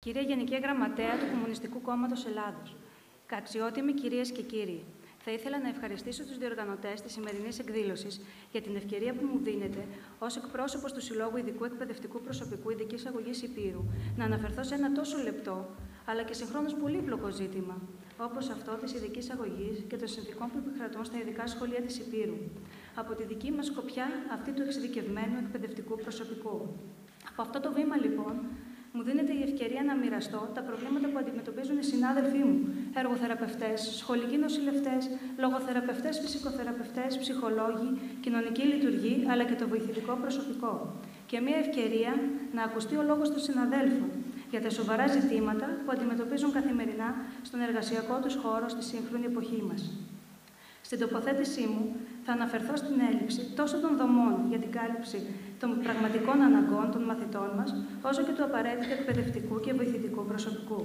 Κυρία Γενική Γραμματέα του Κομμουνιστικού Κόμματος Ελλάδος, αξιότιμοι κυρίες και κύριοι, θα ήθελα να ευχαριστήσω τους διοργανωτές της σημερινής εκδήλωσης για την ευκαιρία που μου δίνετε ως εκπρόσωπος του Συλλόγου Ειδικού Εκπαιδευτικού Προσωπικού Ειδικής Αγωγής Υπήρου να αναφερθώ σε ένα τόσο λεπτό αλλά και συγχρόνως πολύπλοκο ζήτημα, όπως αυτό της ειδικής αγωγής και των συνθηκών που επικρατούν στα ειδικά σχολεία της Υπήρου. Από τη δική μας σκοπιά, αυτή του εξειδικευμένου εκπαιδευτικού προσωπικού. Από αυτό το βήμα, λοιπόν, μου δίνεται η ευκαιρία να μοιραστώ τα προβλήματα που αντιμετωπίζουν οι συνάδελφοί μου, εργοθεραπευτές, σχολικοί νοσηλευτές, λογοθεραπευτές, φυσικοθεραπευτές, ψυχολόγοι, κοινωνική λειτουργοί, αλλά και το βοηθητικό προσωπικό. Και μια ευκαιρία να ακουστεί ο λόγος των συναδέλφων για τα σοβαρά ζητήματα που αντιμετωπίζουν καθημερινά στον εργασιακό τους χώρο στη σύγχρονη εποχή μας. Στην τοποθέτησή μου θα αναφερθώ στην έλλειψη τόσο των δομών για την κάλυψη των πραγματικών αναγκών των μαθητών μας, όσο και του απαραίτητου εκπαιδευτικού και βοηθητικού προσωπικού.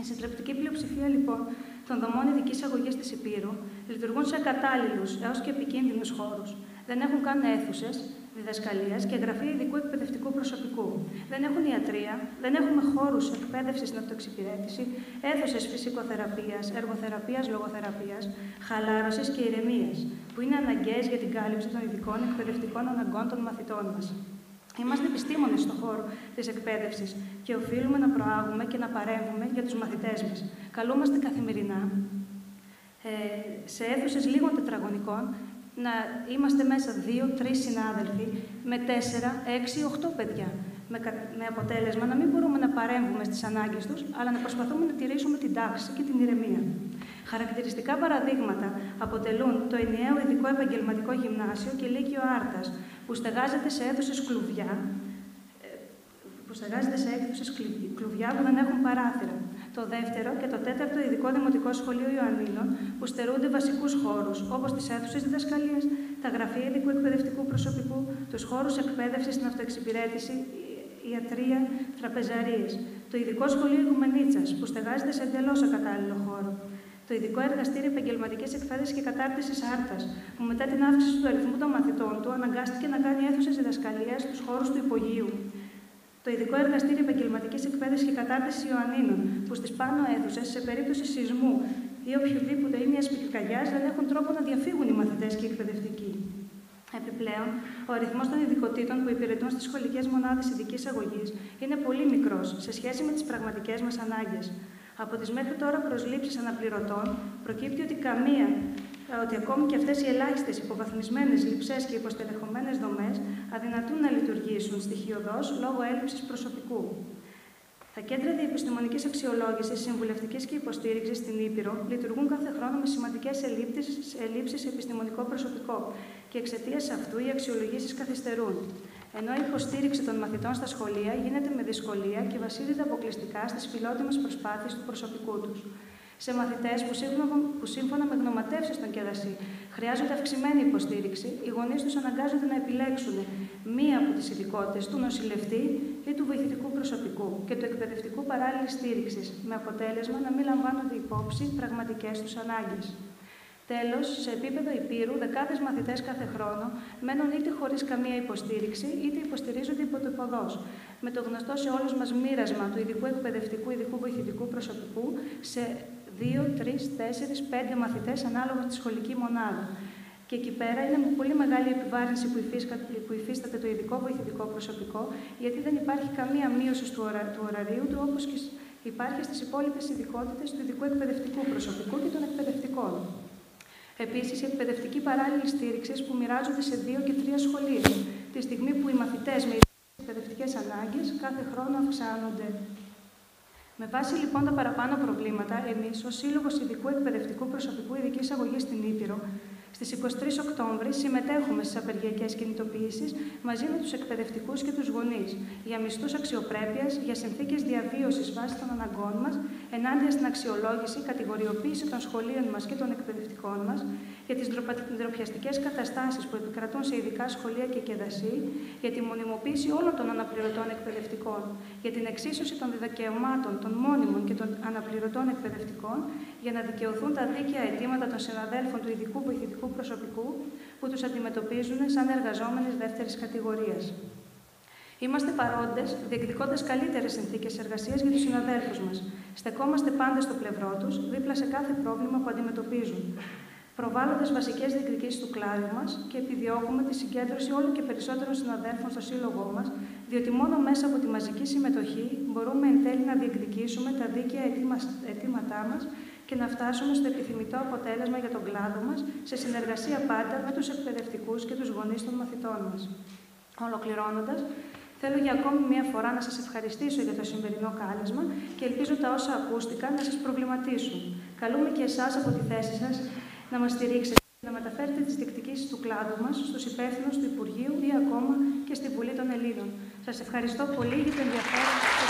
Η συντριπτική πλειοψηφία λοιπόν των δομών ειδικής αγωγής της Υπήρου λειτουργούν σε κατάλληλου έως και επικίνδυνους χώρους. Δεν έχουν καν αίθουσες διδασκαλίας και γραφεία ειδικού εκπαιδευτικού προσωπικού. Δεν έχουν ιατρία, δεν έχουμε χώρους εκπαίδευσης στην αυτοεξυπηρέτηση, αίθουσες φυσικοθεραπείας, εργοθεραπείας, λογοθεραπείας, χαλάρωσης και ηρεμίας, που είναι αναγκαίες για την κάλυψη των ειδικών εκπαιδευτικών αναγκών των μαθητών μας. Είμαστε επιστήμονες στον χώρο της εκπαίδευσης και οφείλουμε να προάγουμε και να παρέμβουμε για τους μαθητές μας. Καλούμαστε καθημερινά ε, σε αίθουσες λίγων τετραγωνικών να είμαστε μέσα δύο-τρει συνάδελφοι με τέσσερα, έξι, οχτώ παιδιά. Με, με αποτέλεσμα να μην μπορούμε να παρέμβουμε στις ανάγκες τους, αλλά να προσπαθούμε να τηρήσουμε την τάξη και την ηρεμία. Χαρακτηριστικά παραδείγματα αποτελούν το ενιαίο ειδικό επαγγελματικό γυμνάσιο και Λύκειο Άρτας, που στεγάζεται σε αίθουσες κλουβιά, ε, που στεγάζεται σε αίθουσες κλουβιά που δεν έχουν παράθυρα. Το δεύτερο και το τέταρτο ειδικό δημοτικό σχολείο Ιωαννίνων, που στερούνται βασικούς χώρους, όπως τις αίθουσες διδασκαλίας, τα γραφεία ειδικού εκπαιδευτικού προσωπικού, τους χώρους εκπαίδευσης στην αυτοεξυπηρέτηση, ιατρία, τραπεζαρίες. Το ειδικό σχολείο Ιγουμενίτσας, που στεγάζεται σε εντελώς ακατάλληλο χώρο το ειδικό εργαστήριο επαγγελματικής εκπαίδευση και κατάρτισης Άρτας, που μετά την αύξηση του αριθμού των μαθητών του αναγκάστηκε να κάνει αίθουσες διδασκαλίας στους χώρους του υπογείου. Το ειδικό εργαστήριο επαγγελματικής εκπαίδευσης και κατάρτισης Ιωαννίνων, που στις πάνω αίθουσες, σε περίπτωση σεισμού ή οποιοδήποτε ή μια πυρκαγιά, δεν έχουν τρόπο να διαφύγουν οι μαθητές και οι εκπαιδευτικοί. Επιπλέον, ο αριθμός των ειδικοτήτων που υπηρετούν στις σχολικές μονάδες ειδικής αγωγής είναι πολύ μικρός σε σχέση με τις πραγματικές μας ανάγκες. Από τις μέχρι τώρα προσλήψεις αναπληρωτών προκύπτει ότι καμία, ε, ότι ακόμη και αυτές οι ελάχιστες υποβαθμισμένες λειψές και υποστελεχωμένες δομές αδυνατούν να λειτουργήσουν στοιχειοδός λόγω έλλειψης προσωπικού. Τα κέντρα διεπιστημονικής αξιολόγησης, συμβουλευτικής και υποστήριξης στην Ήπειρο λειτουργούν κάθε χρόνο με σημαντικές ελλείψεις σε επιστημονικό προσωπικό και εξαιτίας αυτού οι αξιολογήσεις καθυστερούν ενώ η υποστήριξη των μαθητών στα σχολεία γίνεται με δυσκολία και βασίζεται αποκλειστικά στις φιλότιμες προσπάθειες του προσωπικού τους. Σε μαθητές που, που σύμφωνα με γνωματεύσεις των ΚΕΔΑΣΥ χρειάζονται αυξημένη υποστήριξη, οι γονείς τους αναγκάζονται να επιλέξουν μία από τις ειδικότητες του νοσηλευτή ή του βοηθητικού προσωπικού και του εκπαιδευτικού παράλληλη στήριξης, με αποτέλεσμα να μην λαμβάνονται υπόψη πραγματικές τους ανάγκες. Τέλος, σε επίπεδο υπήρου, δεκάδες μαθητές κάθε χρόνο μένουν είτε χωρίς καμία υποστήριξη, είτε υποστηρίζονται υπό το υποδός, με το γνωστό σε όλους μας μοίρασμα του ειδικού εκπαιδευτικού, ειδικού βοηθητικού προσωπικού σε 2, 3, 4, 5 μαθητές ανάλογα στη σχολική μονάδα. Και εκεί πέρα είναι με πολύ μεγάλη επιβάρυνση που υφίσταται το ειδικό βοηθητικό προσωπικό, γιατί δεν υπάρχει καμία μείωση του, του ωραρίου του, όπως και υπάρχει στις υπόλοιπες ειδικότητες του ειδικού εκπαιδευτικού προσωπικού και των εκπαιδευτικών. Επίσης, η εκπαιδευτική παράλληλη στήριξη που μοιράζονται σε δύο και τρία σχολεία, τη στιγμή που οι μαθητές με εκπαιδευτικές ανάγκες κάθε χρόνο αυξάνονται. Με βάση λοιπόν τα παραπάνω προβλήματα, εμείς, ως Σύλλογος Ειδικού Εκπαιδευτικού Προσωπικού Ειδικής Αγωγής στην Ήπειρο, Στις 23 Οκτώβρη συμμετέχουμε στις απεργιακές κινητοποιήσεις μαζί με τους εκπαιδευτικούς και τους γονείς για μισθούς αξιοπρέπειας, για συνθήκες διαβίωσης βάσει των αναγκών μας, ενάντια στην αξιολόγηση, κατηγοριοποίηση των σχολείων μας και των εκπαιδευτικών μας, για τις ντροπιαστικές καταστάσεις που επικρατούν σε ειδικά σχολεία και κεδασί, για τη μονιμοποίηση όλων των αναπληρωτών εκπαιδευτικών, για την εξίσωση των διδακαιωμάτων των μόνιμων και των αναπληρωτών εκπαιδευτικών, για να δικαιωθούν τα δίκαια αιτήματα των συναδέλφων του ειδικού βοηθητικού προσωπικού που τους αντιμετωπίζουν σαν εργαζόμενες δεύτερης κατηγορίας. Είμαστε παρόντες, διεκδικώντας καλύτερες συνθήκες εργασίας για τους συναδέλφους μας. Στεκόμαστε πάντα στο πλευρό τους, δίπλα σε κάθε πρόβλημα που αντιμετωπίζουν. Προβάλλοντας βασικές διεκδικήσεις του κλάδου μας και επιδιώκουμε τη συγκέντρωση όλο και περισσότερων συναδέλφων στο σύλλογό μας, διότι μόνο μέσα από τη μαζική συμμετοχή μπορούμε εν τέλει να διεκδικήσουμε τα δίκαια αιτήματά μας και να φτάσουμε στο επιθυμητό αποτέλεσμα για τον κλάδο μας, σε συνεργασία πάντα με τους εκπαιδευτικούς και τους γονείς των μαθητών μας. Ολοκληρώνοντας, Θέλω για ακόμη μία φορά να σας ευχαριστήσω για το σημερινό κάλεσμα και ελπίζω τα όσα ακούστηκαν να σας προβληματίσουν. Καλούμε και εσάς από τη θέση σας να μας στηρίξετε και να μεταφέρετε τις διεκδικήσεις του κλάδου μας στους υπεύθυνους του Υπουργείου ή ακόμα και στη Βουλή των Ελλήνων. Σας ευχαριστώ πολύ για το ενδιαφέρον και